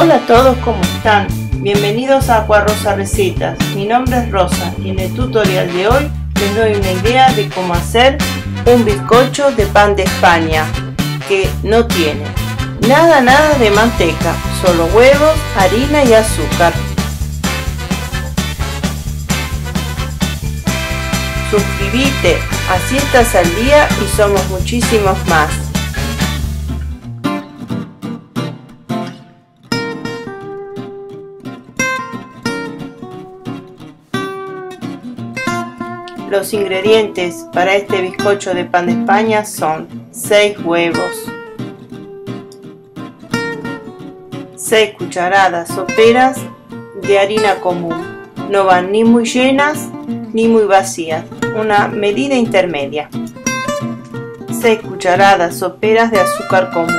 Hola a todos, ¿cómo están? Bienvenidos a Aqua Rosa Recetas. Mi nombre es Rosa y en el tutorial de hoy les doy una idea de cómo hacer un bizcocho de pan de España que no tiene nada nada de manteca, solo huevos, harina y azúcar. Suscríbete, así estás al día y somos muchísimos más. Los ingredientes para este bizcocho de pan de España son 6 huevos, 6 cucharadas soperas de harina común. No van ni muy llenas ni muy vacías, una medida intermedia. 6 cucharadas soperas de azúcar común.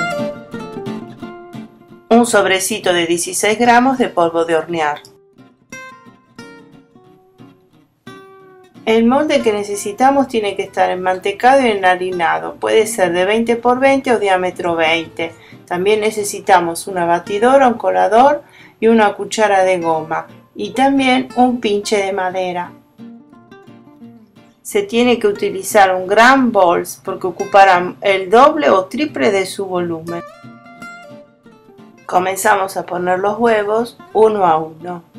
Un sobrecito de 16 gramos de polvo de hornear. El molde que necesitamos tiene que estar enmantecado y enharinado. Puede ser de 20 por 20 o diámetro 20. También necesitamos una batidora, un colador y una cuchara de goma. Y también un pinche de madera. Se tiene que utilizar un gran bols porque ocupará el doble o triple de su volumen. Comenzamos a poner los huevos uno a uno.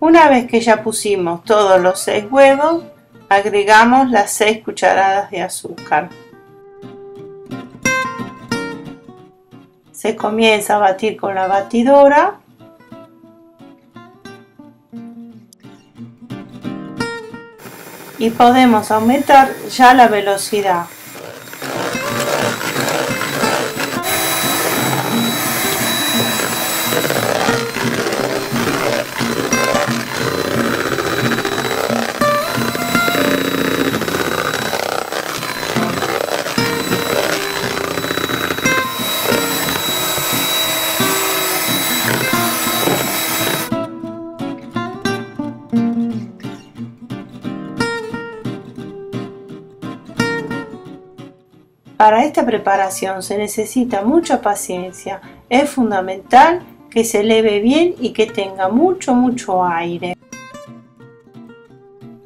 Una vez que ya pusimos todos los 6 huevos, agregamos las 6 cucharadas de azúcar. Se comienza a batir con la batidora. Y podemos aumentar ya la velocidad. Para esta preparación se necesita mucha paciencia. Es fundamental que se eleve bien y que tenga mucho, mucho aire.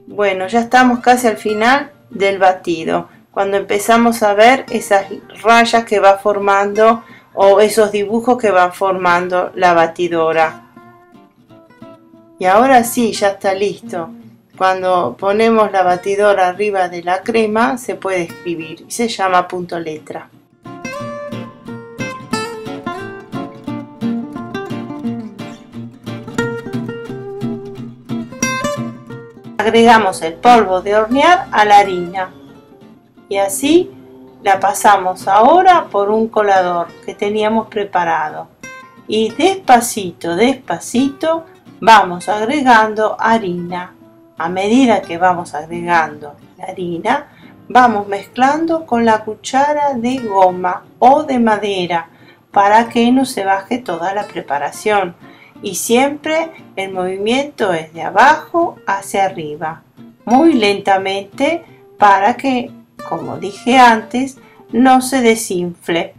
Bueno, ya estamos casi al final del batido. Cuando empezamos a ver esas rayas que va formando o esos dibujos que van formando la batidora. Y ahora sí, ya está listo. Cuando ponemos la batidora arriba de la crema se puede escribir y se llama punto letra. Agregamos el polvo de hornear a la harina. Y así la pasamos ahora por un colador que teníamos preparado. Y despacito, despacito vamos agregando harina a medida que vamos agregando la harina, vamos mezclando con la cuchara de goma o de madera para que no se baje toda la preparación. Y siempre el movimiento es de abajo hacia arriba, muy lentamente para que, como dije antes, no se desinfle.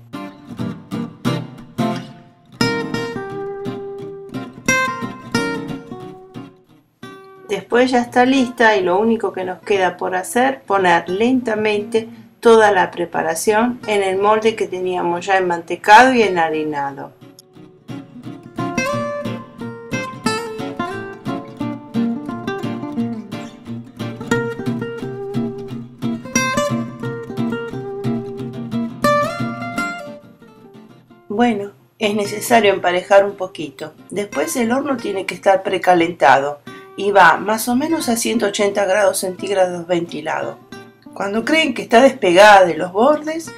Después ya está lista y lo único que nos queda por hacer, poner lentamente toda la preparación en el molde que teníamos ya enmantecado y enharinado. Bueno, es necesario emparejar un poquito. Después el horno tiene que estar precalentado y va más o menos a 180 grados centígrados ventilado. Cuando creen que está despegada de los bordes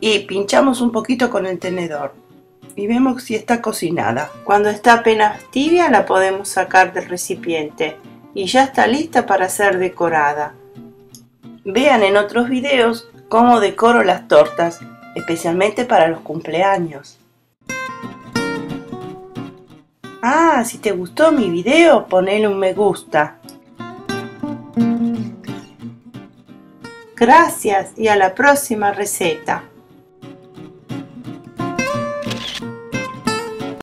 y pinchamos un poquito con el tenedor y vemos si está cocinada. Cuando está apenas tibia la podemos sacar del recipiente y ya está lista para ser decorada. Vean en otros videos cómo decoro las tortas, especialmente para los cumpleaños. Ah, si te gustó mi video, ponle un me gusta. Gracias y a la próxima receta.